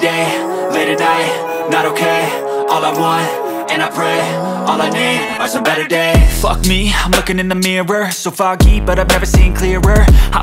day, late at night Not okay, all I want, and I pray All I need are some better days. Fuck me, I'm looking in the mirror So foggy, but I've never seen clearer. I don't